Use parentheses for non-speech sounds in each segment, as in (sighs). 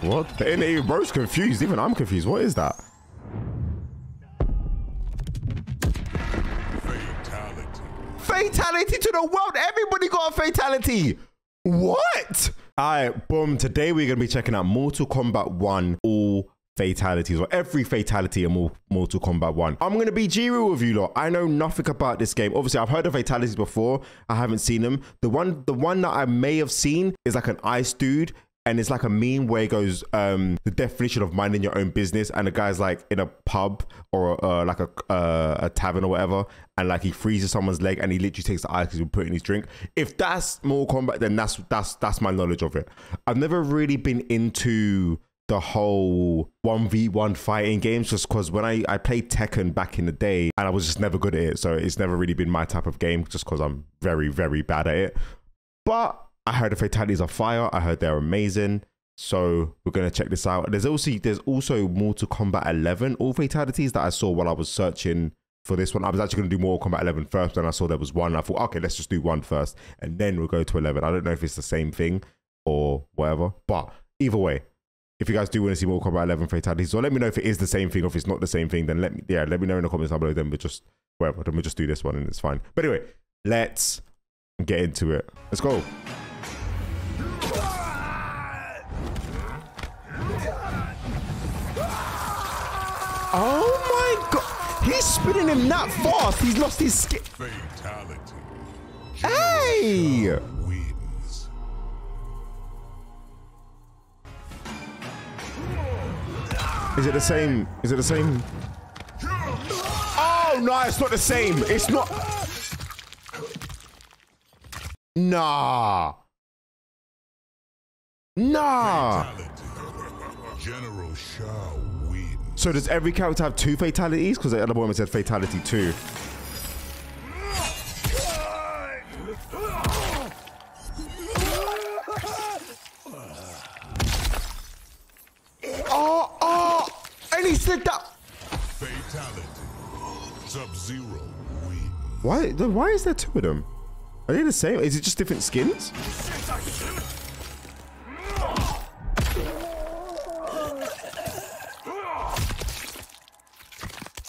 What? The internet bro's confused. Even I'm confused. What is that? Fatality. Fatality to the world. Everybody got a fatality. What? All right, boom. Today we're going to be checking out Mortal Kombat 1 all fatalities or every fatality in Mortal Kombat 1. I'm going to be G-real with you lot. I know nothing about this game. Obviously, I've heard of fatalities before. I haven't seen them. The one the one that I may have seen is like an ice dude and it's like a meme where it goes um the definition of minding your own business and the guy's like in a pub or uh, like a uh, a tavern or whatever and like he freezes someone's leg and he literally takes the ice and put in his drink if that's Mortal Kombat then that's that's that's my knowledge of it i've never really been into the whole 1v1 fighting games just because when I, I played Tekken back in the day and I was just never good at it. So it's never really been my type of game just because I'm very, very bad at it. But I heard the fatalities are fire. I heard they're amazing. So we're gonna check this out. There's also there's also Mortal Kombat 11 all fatalities that I saw while I was searching for this one. I was actually gonna do Mortal Kombat 11 first, then I saw there was one. I thought, okay, let's just do one first, and then we'll go to 11. I don't know if it's the same thing or whatever, but either way, if you guys do want to see Mortal Kombat 11 fatalities, so let me know if it is the same thing or if it's not the same thing. Then let me yeah let me know in the comments down below. Then we'll just whatever. Then we'll just do this one and it's fine. But anyway, let's get into it. Let's go. Oh my god! He's spinning him that fast. He's lost his skin. Fatality. Hey! Is it the same? Is it the same? Oh no, it's not the same. It's not. Nah. Nah. General Shao wins. So does every character have two fatalities? Because the other one said fatality two. And he. Fatality. Sub-Zero. Why? Why is there two of them? Are they the same? Is it just different skins?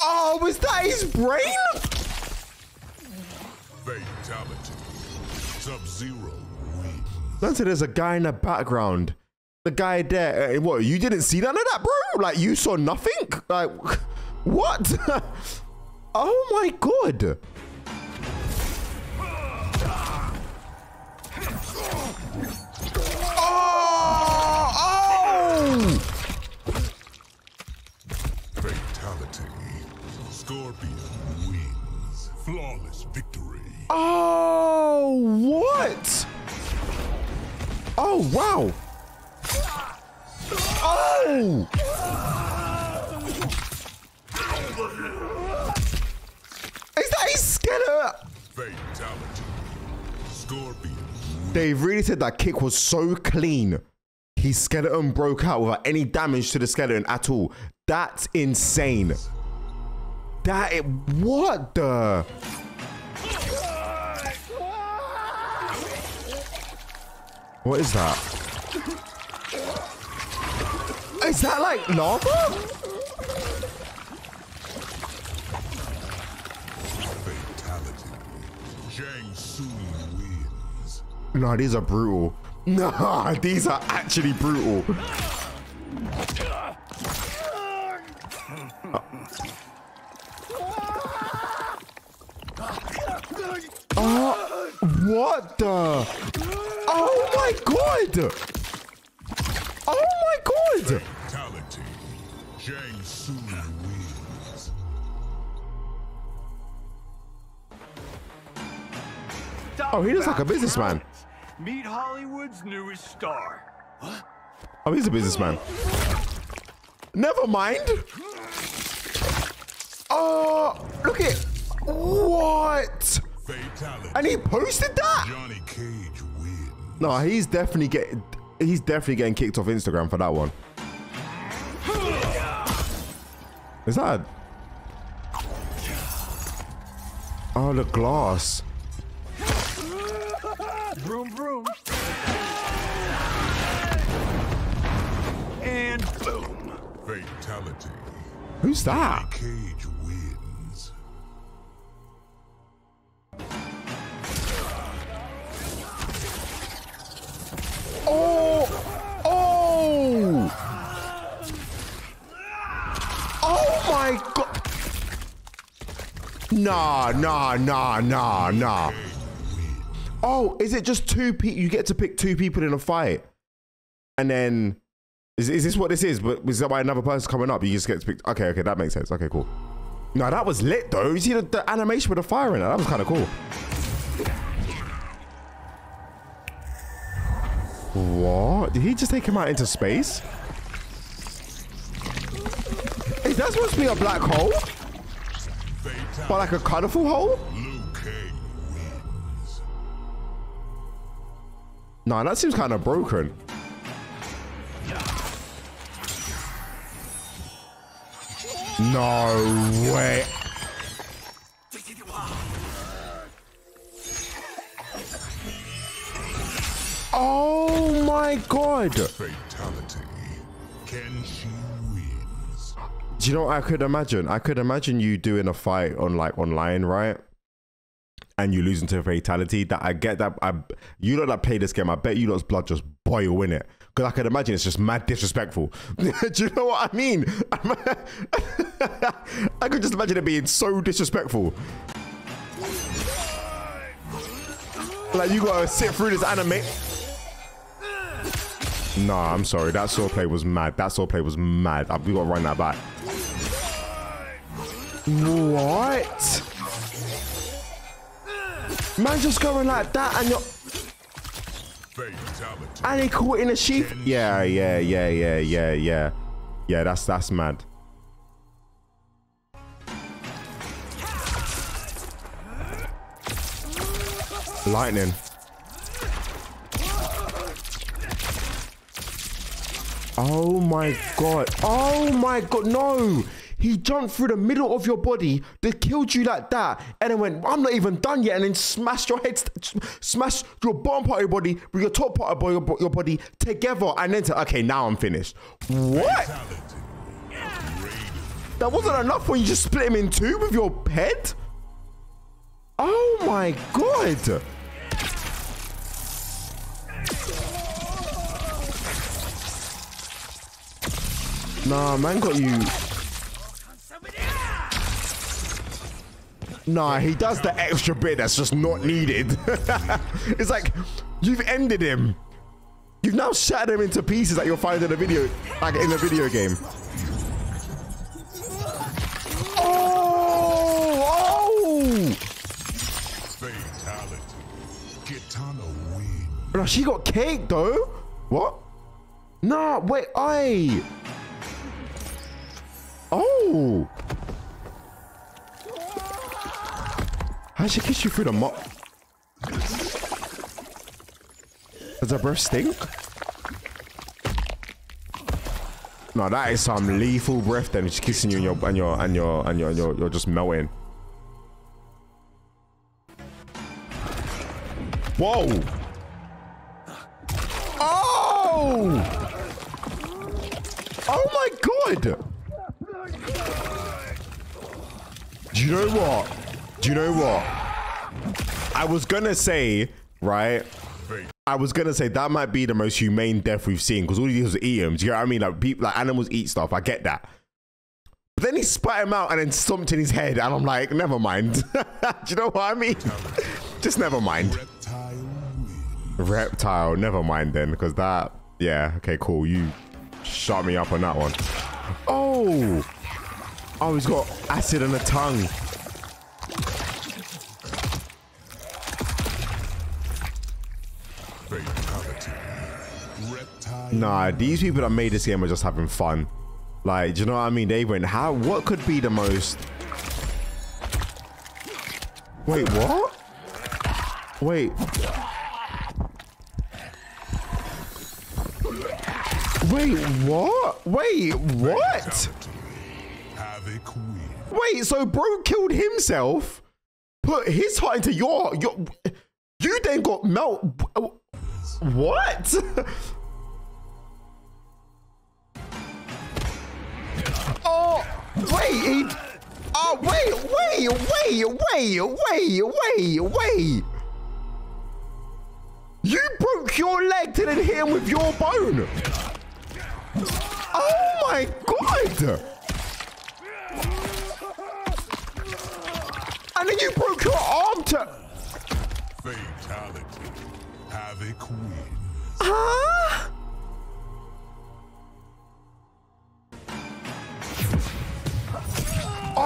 Oh, was that his brain? Fatality. Sub-Zero. Dante, there's a guy in the background. The guy there. uh, What? You didn't see none of that, bro? Like you saw nothing? Like what? oh my god. Oh! oh! Fatality. Scorpion wins. Flawless victory. Oh, what? Oh, wow. Oh! Is that his skeleton? Fatality. Scorpion They really said that kick was so clean. His skeleton broke out without any damage to the skeleton at all. That's insane. That it, what the? What is that? Is that like lava? No, these are brutal. Nah, (laughs) these are actually brutal. Oh, what the? Oh my god! Oh my god! Fatality. Shang Tsung Oh, he looks like a businessman. Meet Hollywood's newest star. Oh, he's a businessman. Never mind. Oh, look at what? Fatality. And he posted that. Johnny Cage wins. No, he's definitely getting he's definitely getting kicked off Instagram for that one. Is that? Oh, the glass vroom vroom. And boom. Fatality. Who's that? Cage wins. Oh! Oh! Oh my god! Nah, nah, nah, nah, nah. Oh, is it just two people? You get to pick two people in a fight, and then is, is this what this is? But is that why another person's coming up? You just get to pick. Okay, okay, that makes sense. Okay, cool. No, that was lit though. You see the, the animation with the fire in it? That was kind of cool. What? Did he just take him out into space? Is that supposed to be a black hole? But like a colorful hole? Nah, that seems kind of broken. No way. Oh my god. Do you know what I could imagine? I could imagine you doing a fight on like online, right? And you losing to a fatality. That I get that. I you know that play this game. I bet you lot's blood just boil in it. Because I can imagine it's just mad disrespectful. (laughs) Do you know what I mean? (laughs) I could just imagine it being so disrespectful. Like you gotta sit through this anime. Nah, I'm sorry. That sword play was mad. That sword play was mad. We gotta run that back. What? Man, just going like that, and you're and he caught in a sheath. Yeah, yeah, yeah, yeah, yeah, yeah, yeah. That's that's mad. Lightning. Oh my god. Oh my god. No. He jumped through the middle of your body, that killed you like that, and then went, I'm not even done yet, and then smashed your head, smashed your bottom part of your body with your top part of your, body together, and then said, okay, now I'm finished. What? That wasn't enough when you just split him in two with your head? Oh my god. Nah, man got you. Nah, he does the extra bit that's just not needed. (laughs) it's like you've ended him. You've now shattered him into pieces that you'll find in a video, like in a video game. Oh! Oh! Fatality. Kitana wins. No, she got cake though. What? Nah, wait, I. Oh. How'd she kiss you through the mop? Does her breath stink? No, that is some lethal breath. Then she's kissing you and your and your and your and your and your you're just melting. Whoa! Oh! Oh my god! Do you know what? Do you know what? I was gonna say, right? I was gonna say that might be the most humane death we've seen because all he did was eat him. You know what I mean? Like people, like animals eat stuff. I get that. But then he spat him out and then stomped in his head, and I'm like, never mind. (laughs) Do you know what I mean? Just never mind. Reptile. Never mind then, because that, yeah, okay, cool. You shut me up on that one. Oh, oh, he's got acid on the tongue. Fatality. Reptile. Nah, these people that made this game are just having fun. Like, do you know what I mean? They went, how, what could be the most. Wait, what? Wait. Wait, what? Wait, what? Wait, so bro killed himself, put his heart into your your. You then got melt. What? (laughs) Wait. Oh, wait, wait, wait, wait, wait, wait, wait. You broke your leg to hit him with your bone. Oh my God. And then you broke your arm to... Fatality. Havik. Huh?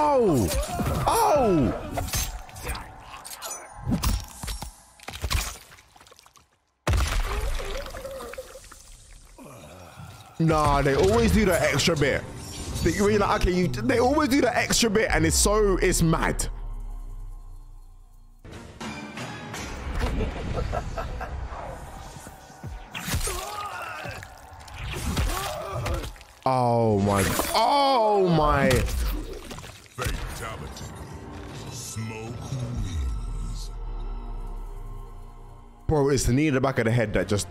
Oh! Oh! Nah, they always do the extra bit. They, you're like, okay, you, they always do the extra bit, and it's so it's mad. It's the knee in the back of the head that just.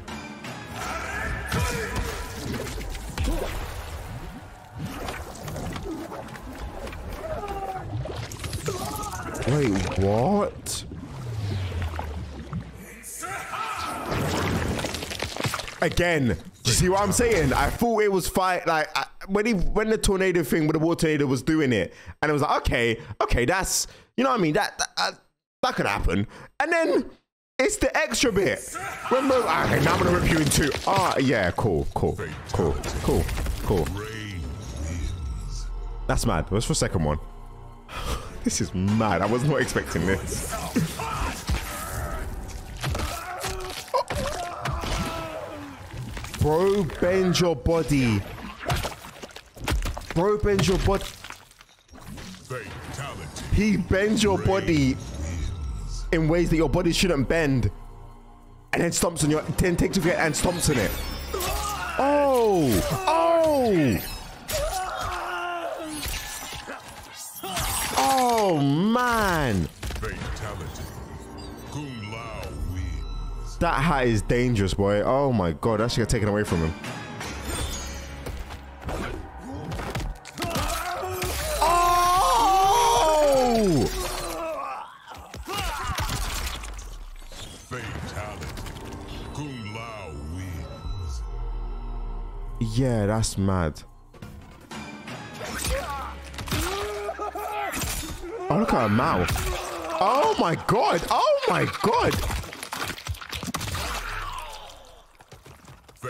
Wait, what? Again, you see what I'm saying? I thought it was fight like I, when he when the tornado thing with the water tornado was doing it, and it was like, okay, okay, that's you know what I mean. That that, that, that could happen, and then it's the extra bit. Remember? Okay, now I'm gonna rip you in two. Ah, yeah, cool, cool, cool, cool, cool. That's mad. What's for second one? (sighs) this is mad. I was not expecting this. Bro, bend your body. Bro, bend your body. He bends your body in ways that your body shouldn't bend. And then stomps on your then takes your and stomps on it. Oh! Oh! Oh man! Fatality. Kung Lao wins. That hat is dangerous, boy. Oh my god, that should get taken away from him. Yeah, that's mad. Oh, look at her mouth. Oh my god. Oh my god.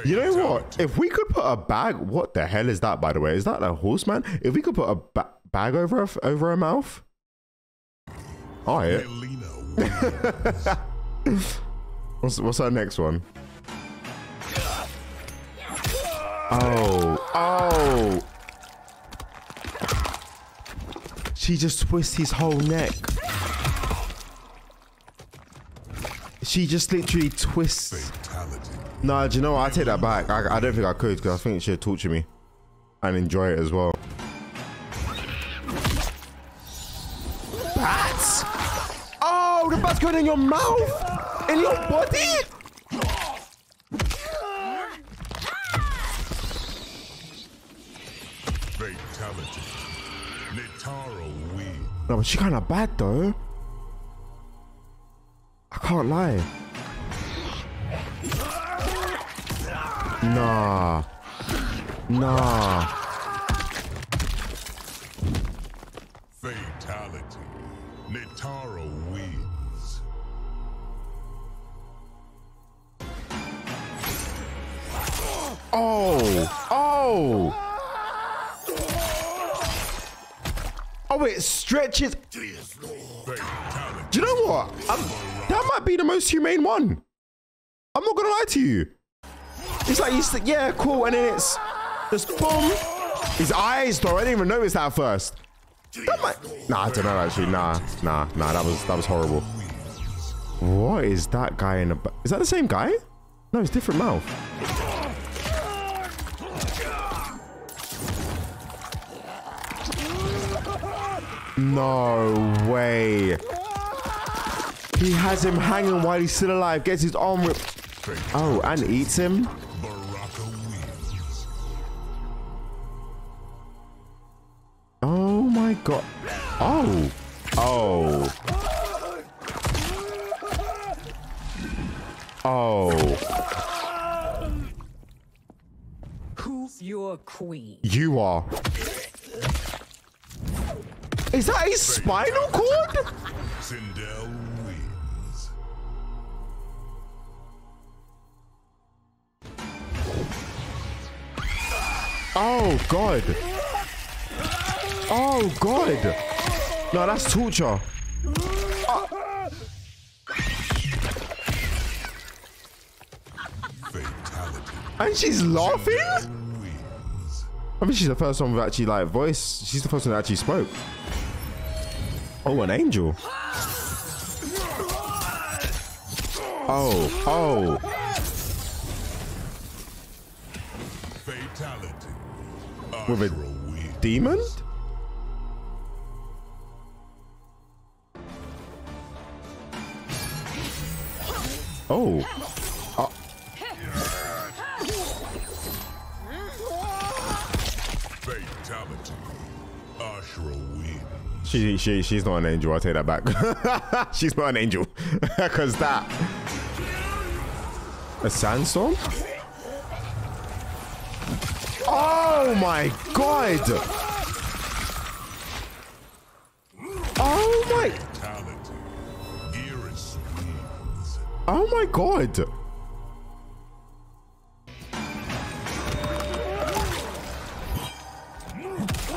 You know what? If we could put a bag, what the hell is that? By the way, is that a horseman? If we could put a ba- bag over her, over her mouth. Oh yeah. (laughs) What's what's our next one? Oh, oh. She just twists his whole neck. She just literally twists. Fatality. No, do you know what? I take that back. I, I don't think I could because I think she'd torture me and enjoy it as well. Bats? Oh, the bat's going in your mouth? In your body? Fatality. Nitara wins. No, but she kind of bad though. I can't lie. Nah. Nah. Fatality. Nitara wins. Oh. Oh. Oh, it stretches. Do you know what? I'm, that might be the most humane one. I'm not gonna lie to you. It's like he's yeah, cool, and then it's just boom. His eyes though, I didn't even notice that at first. That might, nah, I don't know actually. Nah, nah, nah. That was that was horrible. What is that guy in the? Is that the same guy? No, it's different mouth. No way. He has him hanging while he's still alive. Gets his arm ripped. Oh, and eats him. Oh my god. Oh. Oh. Oh. Who's your queen? You are. Is that a spinal cord? Sindel wins. Oh god. Oh god. No, that's torture. Fatality. And she's laughing? I mean, she's the first one with actually like voice. She's the first one that actually spoke. Oh, an angel. Oh, oh. Fatality. With a demon? Oh. She, she, she's not an angel. I'll take that back. (laughs) she's not an angel. (laughs) Because that. A sandstorm? Oh my god! Oh my. Oh my god!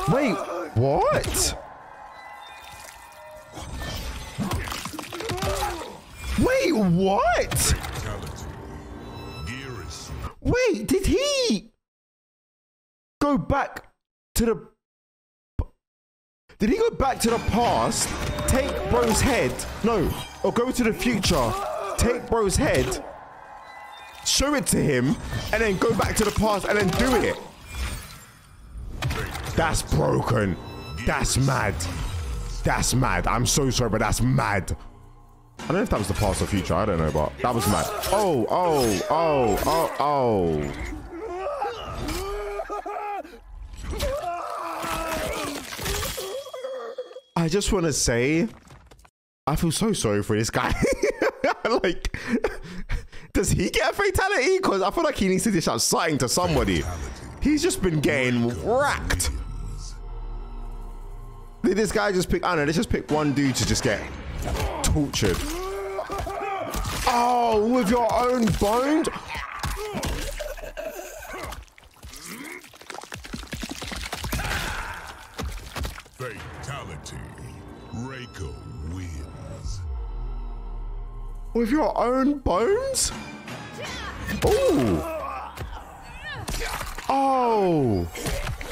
Wait, what? What? Wait, did he go back to the. Did he go back to the past, take bro's head? No, or go to the future, take bro's head, show it to him, and then go back to the past and then do it? That's broken. That's mad. That's mad. I'm so sorry, but that's mad. I don't know if that was the past or future. I don't know, but that was mad. Oh, oh, oh, oh, oh. I just want to say, I feel so sorry for this guy. (laughs) like, does he get a fatality? Because I feel like he needs to dish out something to somebody. He's just been getting racked. Did this guy just pick? I don't know. Let's just pick one dude to just get tortured. Oh, with your own bones? Fatality. Reiko wins. With your own bones? Oh. Oh.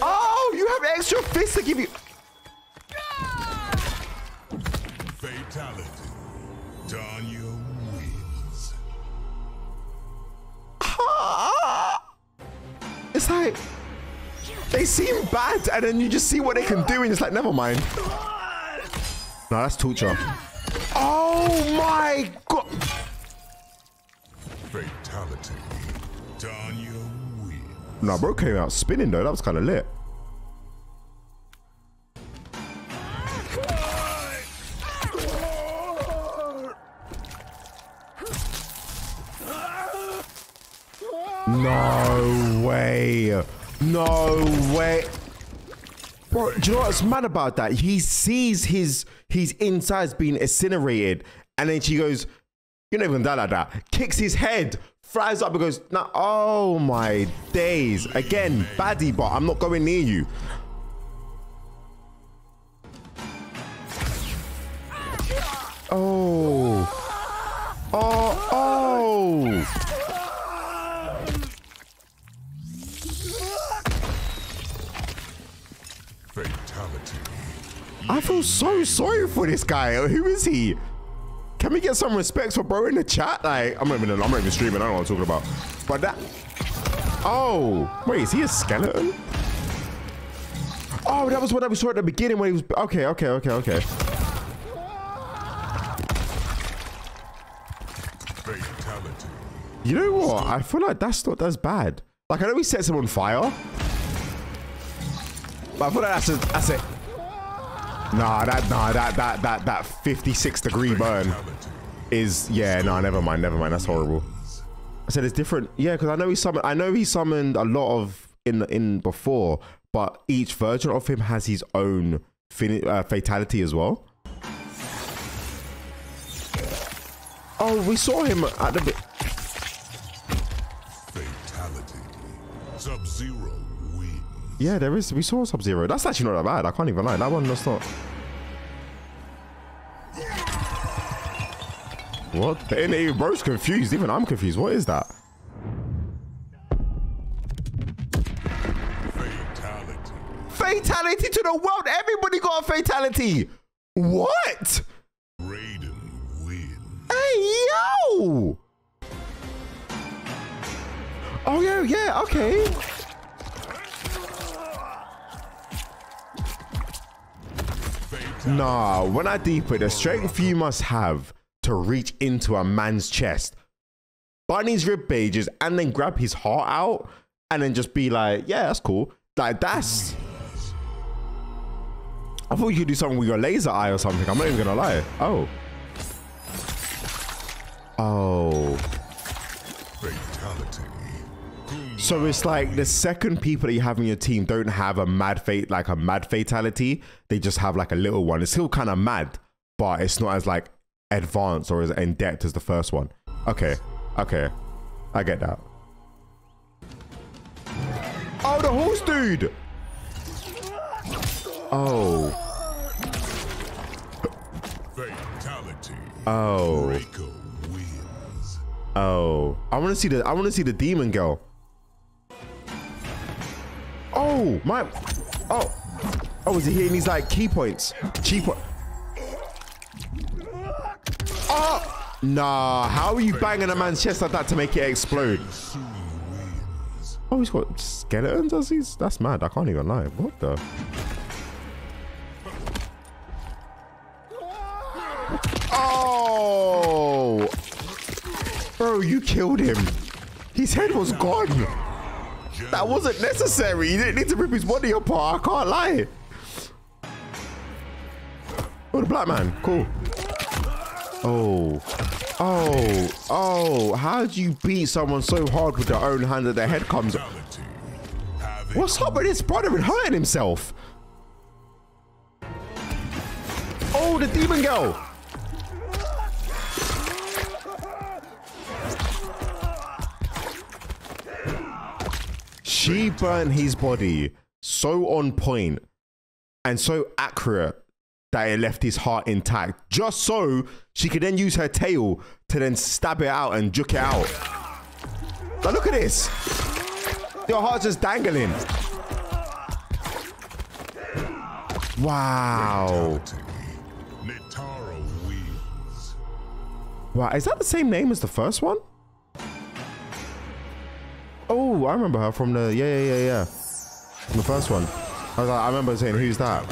Oh, you have extra fists to give you. Fatality. Tanya wins. It's like they seem bad, and then you just see what they can do, and it's like, never mind. No, that's torture. Oh my god! Fatality. Tanya wins. No, bro came out spinning though. That was kind of lit. No way. No way. Bro, do you know what's mad about that? He sees his his insides being incinerated, and then she goes, "You're not even die like that." Kicks his head, flies up, and goes, "Nah, oh my days!" Again, baddie, but I'm not going near you. Oh, oh, oh! I feel so sorry for this guy. Who is he? Can we get some respect for bro in the chat? Like, I'm not even, I'm not even streaming. I don't know what I'm talking about. But that. Oh, wait, is he a skeleton? Oh, that was what I saw at the beginning when he was. Okay, okay, okay, okay. You know what? I feel like that's not that's bad. Like I know he sets him on fire, but I feel like that's a that's a Nah, that nah, that that that that 56 degree burn is yeah. No, never mind, never mind. That's horrible. I said it's different. Yeah, because I know he summoned. I know he summoned a lot of in in before, but each version of him has his own uh, fatality as well. Oh, we saw him at the. Fatality. Sub Zero. Yeah, there is. We saw Sub Zero. That's actually not that bad. I can't even lie. That one, that's not. What? And he- bro's confused. Even I'm confused. What is that? Fatality. Fatality to the world. Everybody got a fatality. What? Raiden wins. Hey, yo. Oh, yeah, yeah, okay. Nah, when I deep it, the strength you must have to reach into a man's chest, Bunny's rib pages, and then grab his heart out, and then just be like, yeah, that's cool. Like, that's. I thought you could do something with your laser eye or something. I'm not even gonna lie. Oh. Oh. Fatality. So it's like the second people that you have in your team don't have a mad fate, like a mad fatality. They just have like a little one. It's still kind of mad, but it's not as like advanced or as in depth as the first one. Okay, okay, I get that. Oh, the horse dude. Oh, Fatality. oh, oh. I want to see the. I want to see the demon girl. Oh my! Oh, oh, is he hitting these like key points? Key point. Oh, ah! nah! How are you banging a man's chest like that to make it explode? Oh, he's got skeletons. Does he? That's mad. I can't even lie. What the? Oh, bro, you killed him. His head was gone. That wasn't necessary. You didn't need to rip his body apart. I can't lie. Oh, the black man. Cool. Oh. Oh. Oh. How do you beat someone so hard with their own hand that their head comes? What's up with this brother and hurting himself? Oh, the demon girl. She burnt his body so on point and so accurate that it left his heart intact, just so she could then use her tail to then stab it out and juke it out. Now look at this. Your heart's just dangling. Wow. Fatality. Nitara wins. Wow. Is that the same name as the first one? Oh, I remember her from the yeah yeah yeah yeah. From the first one. I was like, I remember saying, who's that?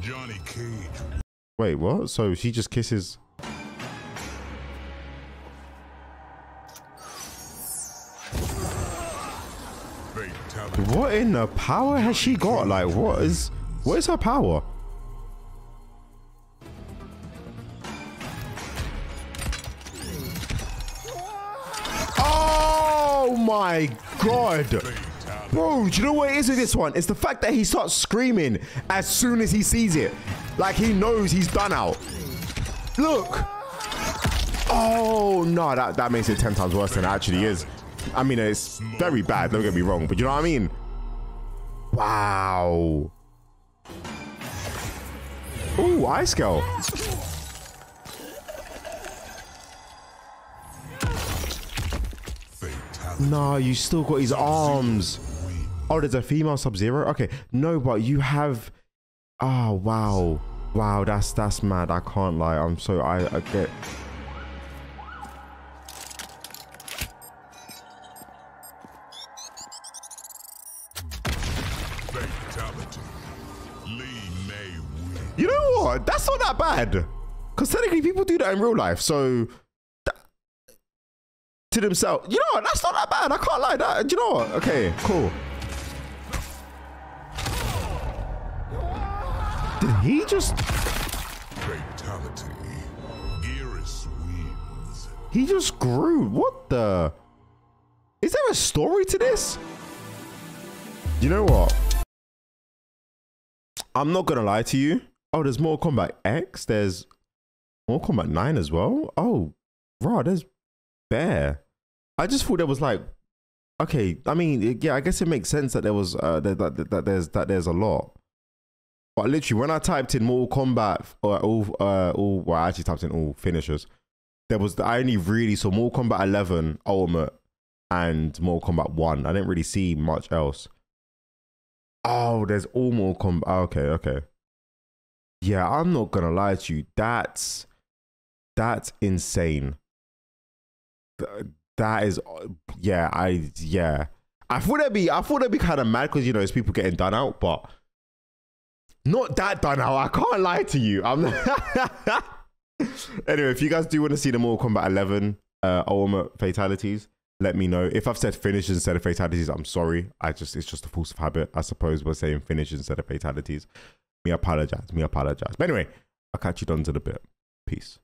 Johnny Cage. Wait, what? So she just kisses. What in the power has she got? Like, what is what is her power? My god! Bro, do you know what it is with this one? It's the fact that he starts screaming as soon as he sees it. Like he knows he's done out. Look. Oh, no, that, that makes it 10 times worse than it actually is. I mean, it's very bad, don't get me wrong, but you know what I mean? Wow. Ooh, Ice Girl. No, you still got his arms. Oh, there's a female Sub Zero. Okay, no, but you have. Oh wow, wow, that's that's mad. I can't lie. I'm so I, I get. You know what? That's not that bad. Because technically, people do that in real life. So to themselves, you know what? That's not that bad. I can't lie. That. Do you know what? Okay, cool. Did he just Fatality. Geras wins. he just grew? What the? Is there a story to this? You know what? I'm not gonna lie to you. Oh, there's Mortal Kombat X. There's Mortal Kombat 9 as well. Oh, raw, there's Bear. I just thought there was like okay, I mean, yeah, I guess it makes sense that there was uh that, that, that there's that there's a lot. But literally, when I typed in Mortal Kombat or all, uh, all, well, I actually typed in all finishers. There was I only really saw Mortal Kombat 11 Ultimate and Mortal Kombat 1. I didn't really see much else. Oh, there's all Mortal Kombat. oh, Okay, okay. Yeah, I'm not gonna lie to you. That's that's insane. Th- That is, yeah, I yeah. I thought that'd be, I thought that'd be kind of mad because you know it's people getting done out, but not that done out. I can't lie to you. I'm (laughs) anyway. If you guys do want to see the Mortal Kombat 11 uh, Ultimate fatalities, let me know. If I've said finishes instead of fatalities, I'm sorry. I just it's just a force of habit. I suppose we're saying finishes instead of fatalities. Me apologize. Me apologize. But anyway, I'll catch you done in a bit. Peace.